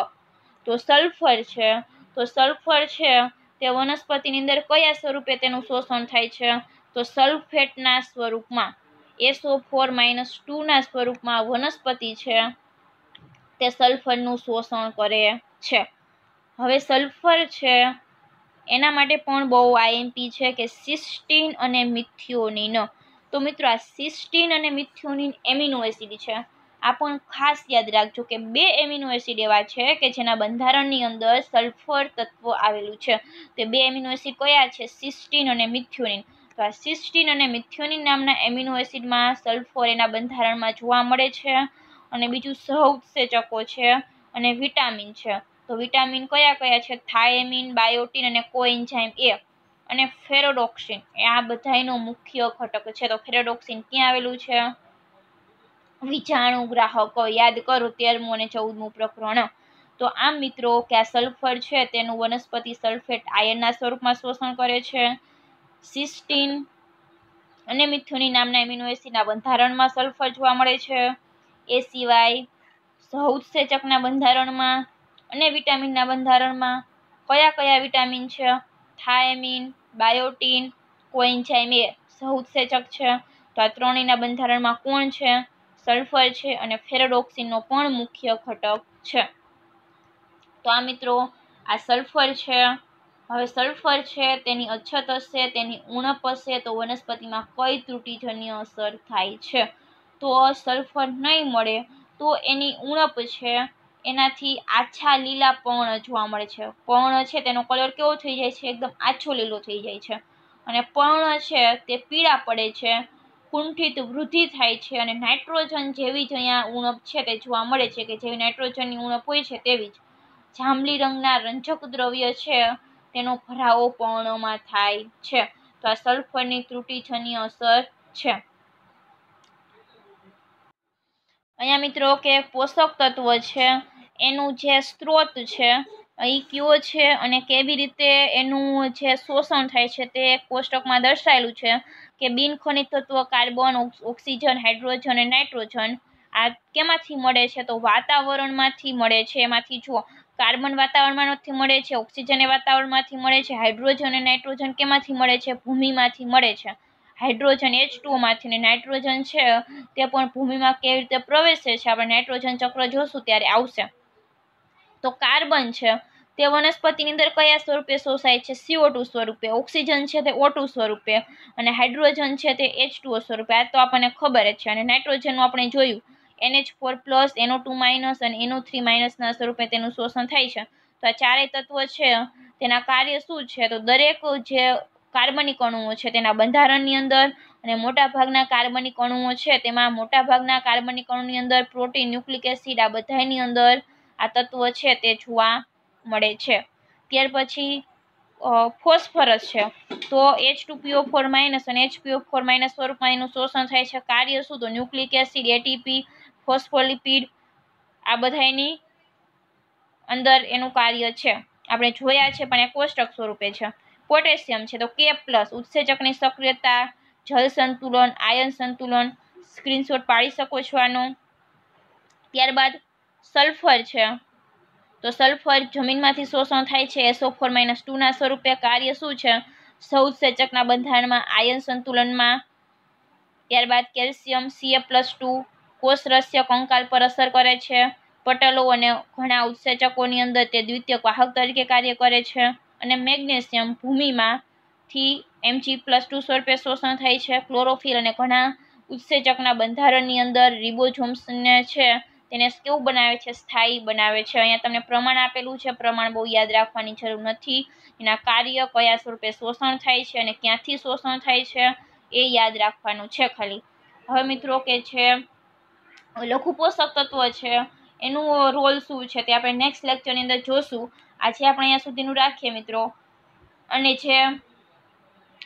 તો સલ્ફર છે. તો સલ્ફર છે તે વનસ્પતિની અંદર કયા સ્વરૂપે તેનું શોષણ થાય છે? તો સલ્ફેટના સ્વરૂપમાં. એસો ફોર માઇનસ ટુના સ્વરૂપમાં વનસ્પતિ છે. તે સલ્ફરનું શોષણ કરે છે. હવે સલ્ફર છે, એના માટે પણ બહુ આઈએમપી છે કે સિસ્ટીન અને મિથ્યોનિન. તો મિત્રો, આ સિસ્ટીન અને મિથ્યોનિન એમિનો એસિડ છે. આ પણ ખાસ યાદ રાખજો કે બે એમિનો એસિડ એવા છે કે જેના બંધારણની અંદર સલ્ફર તત્વ આવેલું છે. તે બે એમિનો એસિડ કયા છે? સિસ્ટીન અને મિથ્યોનિન. તો આ સિસ્ટીન અને મિથ્યોનિન નામના એમિનો એસિડમાં સલ્ફર એના બંધારણમાં જોવા મળે છે. અને બીજું સહઉત્સેચકો છે અને વિટામિન છે. તો વિટામિન કયા કયા છે? થાયમિન બાયોટિન અને કોએન્ઝાઇમ એ. અને ફેરોડોક્સિન, એ આ બધાનો મુખ્ય ઘટક છે. તો ફેરોડોક્સિન ક્યાં આવેલું છે? વિજાણુ ગ્રાહકો, યાદ કરો, તેરમું અને ચૌદમું પ્રકરણ. તો આમ મિત્રો કે આ સલ્ફર છે? તેનું વનસ્પતિ સલ્ફેટ આયનના સ્વરૂપમાં શોષણ કરે છે. સિસ્ટીન અને મિથુની નામના એમિનો એસિડના બંધારણમાં સલ્ફર જોવા મળે છે. એ સિવાય સહઉત્સેચકના બંધારણમાં અને વિટામિનના બંધારણમાં કયા કયા વિટામિન છે? થાયમિન બાયોટીન કોએન્ઝાઇમ એ સહઉત્સેચક છે. તો આ ત્રણેયના બંધારણમાં કોણ છે? સલ્ફર છે અને ફેરોડોક્સિનનો પણ મુખ્ય ઘટક છે. તો આ મિત્રો, આ સલ્ફર છે. હવે સલ્ફર છે, તેની અછત હશે, તેની ઉણપ હશે, તો વનસ્પતિમાં કઈ ત્રુટિજન્ય અસર થાય છે? તો સલ્ફર નહીં મળે, તો એની ઉણપ છે. એનાથી આછા લીલા પર્ણ જોવા મળે છે. પર્ણ છે તેનો કલર કેવો થઈ જાય છે? એકદમ આછો લીલો થઈ જાય છે. અને પર્ણ છે તે પીળા પડે છે. કુંઠિત વૃદ્ધિ થાય છે અને નાઇટ્રોજન જેવી જ અહીંયા ઉણપ છે તે જોવા મળે છે કે જેવી નાઇટ્રોજનની ઉણપ હોય છે તેવી જ. જાંબલી રંગના રંજક દ્રવ્ય છે તેનો ભરાવો પર્ણમાં થાય છે. તો આ સલ્ફરની ત્રુટીજન્ય અસર છે. અહીંયા મિત્રો કે પોષક તત્વ છે, એનું જે સ્ત્રોત છે એ કયો છે અને કેવી રીતે એનું જે શોષણ થાય છે તે કોષ્ટકમાં દર્શાવેલું છે કે બિન ખનિજ તત્વ, કાર્બન ઓક્સિજન, હાઇડ્રોજન અને નાઇટ્રોજન આ કેમાંથી મળે છે? તો વાતાવરણમાંથી મળે છે. એમાંથી જુઓ, કાર્બન વાતાવરણમાંથી મળે છે, ઓક્સિજન એ વાતાવરણમાંથી મળે છે, હાઇડ્રોજન અને નાઇટ્રોજન કેમાંથી મળે છે? ભૂમિમાંથી મળે છે. હાઇડ્રોજન એચ ટુમાંથી નાઇટ્રોજન છે, તે પણ ભૂમિમાં કેવી રીતે પ્રવેશે છે, આપણે નાઇટ્રોજન ચક્ર જોશું ત્યારે આવશે. તો કાર્બન છે, તે વનસ્પતિની અંદર કયા સ્વરૂપે શોષાય છે? સીઓ ટુ સ્વરૂપે. ઓક્સિજન છે, તે ઓટુ સ્વરૂપે. અને હાઇડ્રોજન છે, તે એચ ટુઓ સ્વરૂપે. આ તો આપણને ખબર જ છે. અને નાઇટ્રોજનનું આપણે જોયું. NH four plus NO two minus અને એનો થ્રી માઇનસના સ્વરૂપે તેનું શોષણ થાય છે. તો આ ચારેય તત્વો છે, તેના કાર્ય શું છે? તો દરેક જે કાર્બનિક અણુઓ છે તેના બંધારણની અંદર અને મોટાભાગના કાર્બનિક અણુઓ છે તેમાં મોટાભાગના કાર્બનિક અણુની અંદર પ્રોટીન, ન્યુક્લિક એસિડ આ બધાની અંદર આ તત્વ છે તે જોવા મળે છે. ત્યાર પછી ફોસ્ફરસ છે. તો H two PO four minus અને એચ પીઓ ફોર માઇનસ સ્વરૂપમાં એનું શોષણ થાય છે કાર્ય શું? તો ન્યુક્લિક એસિડ એટીપી ફોસ્ફોલિપિડ આ બધાની અંદર એનું કાર્ય છે. આપણે જોયા છે પણ એ કોષ્ટક સ્વરૂપે છે. પોટેશિયમ છે. તો કે પ્લસ ઉત્સેચકની સક્રિયતા, જલ સંતુલન, આયન સંતુલન, સ્ક્રીનશોટ પાડી શકો છો આનો. ત્યારબાદ સલ્ફર છે. તો સલ્ફર જમીનમાંથી શોષણ થાય છે. એસો ફોર માઇનસ ટુના સ્વરૂપે કાર્ય શું છે? સૌસેચકના બંધારણમાં, આયન સંતુલનમાં. ત્યારબાદ કેલ્શિયમ સીએ પ્લસ ટુ કોષરસ્ય કંકાલ પર અસર કરે છે. પટલો અને ઘણા ઉત્સેચકોની અંદર તે દ્વિતીય વાહક તરીકે કાર્ય કરે છે. અને મેગ્નેશિયમ ભૂમિમાંથી એમજી પ્લસ ટુ સ્વરૂપે શોષણ થાય છે. ક્લોરોફિલ અને ઘણા ઉત્સેચકના બંધારણની અંદર રિબોઝોમ્સને છે તેને કેવું બનાવે છે? સ્થાયી બનાવે છે. અહીંયા તમને પ્રમાણ આપેલું છે. પ્રમાણ બહુ યાદ રાખવાની જરૂર નથી. એના કાર્ય કયા સ્વરૂપે શોષણ થાય છે અને ક્યાંથી શોષણ થાય છે એ યાદ રાખવાનું છે ખાલી. હવે મિત્રો કે છે લઘુ પોષક તત્વ છે, એનું રોલ શું છે તે આપણે નેક્સ્ટ લેક્ચરની અંદર જોશું. આજે આપણે અહીંયા સુધીનું રાખીએ મિત્રો. અને જે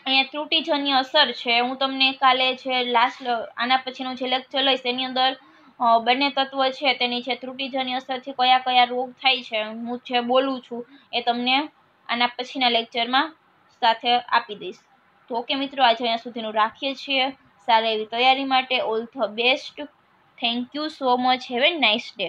અહીંયા ત્રુટિજન્ય અસર છે, હું તમને કાલે જે લાસ્ટ આના પછીનું જે લેક્ચર લઈશ એની અંદર બંને તત્વ છે, તેની જે ત્રુટિજન્ય અસરથી કયા કયા રોગ થાય છે, હું જે બોલું છું, એ તમને આના પછીના લેક્ચરમાં સાથે આપી દઈશ. તો ઓકે મિત્રો, આજે અહીંયા સુધીનું રાખીએ છીએ. સારી એવી તૈયારી માટે all the best thank you so much have a nice day